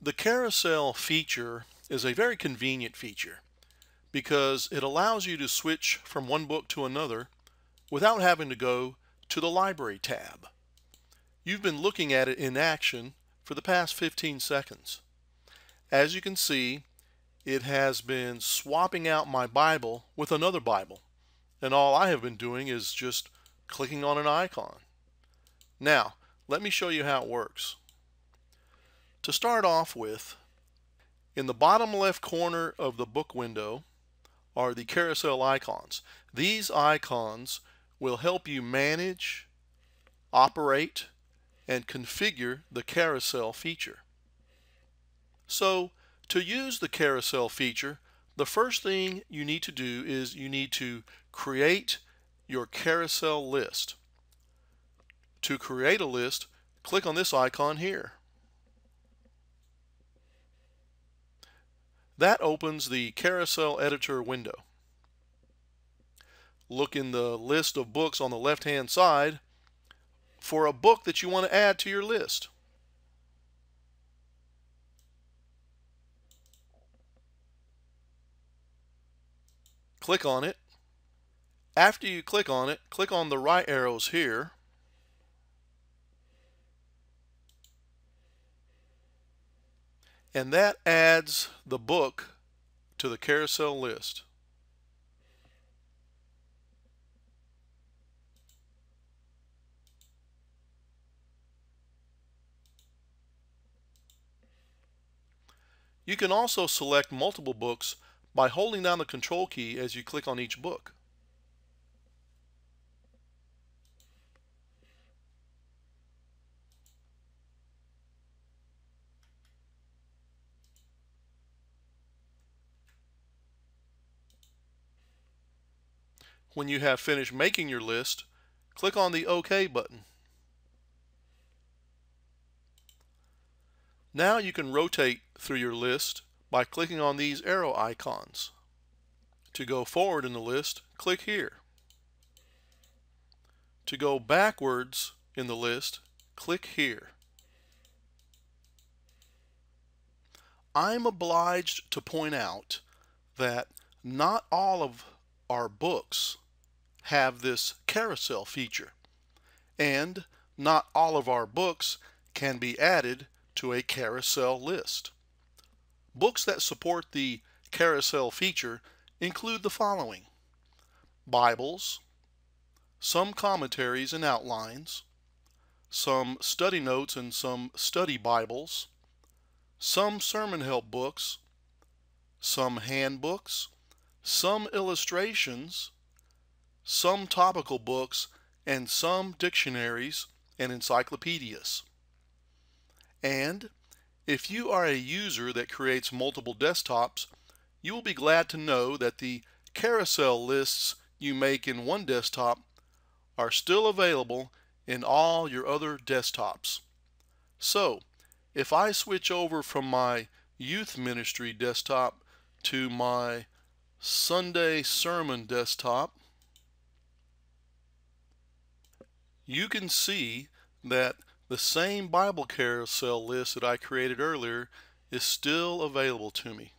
The carousel feature is a very convenient feature because it allows you to switch from one book to another without having to go to the library tab. You've been looking at it in action for the past 15 seconds. As you can see, it has been swapping out my Bible with another Bible. And all I have been doing is just clicking on an icon. Now, let me show you how it works. To start off with, in the bottom left corner of the book window are the carousel icons. These icons will help you manage, operate, and configure the carousel feature. So to use the carousel feature, the first thing you need to do is you need to create your carousel list. To create a list, click on this icon here. That opens the Carousel Editor window. Look in the list of books on the left-hand side for a book that you want to add to your list. Click on it. After you click on it, click on the right arrows here and that adds the book to the carousel list. You can also select multiple books by holding down the control key as you click on each book. When you have finished making your list, click on the OK button. Now you can rotate through your list by clicking on these arrow icons. To go forward in the list, click here. To go backwards in the list, click here. I'm obliged to point out that not all of our books have this carousel feature. And not all of our books can be added to a carousel list. Books that support the carousel feature include the following Bibles, some commentaries and outlines, some study notes and some study Bibles, some sermon help books, some handbooks, some illustrations, some topical books, and some dictionaries and encyclopedias. And if you are a user that creates multiple desktops, you will be glad to know that the carousel lists you make in one desktop are still available in all your other desktops. So, if I switch over from my youth ministry desktop to my Sunday sermon desktop, you can see that the same Bible carousel list that I created earlier is still available to me.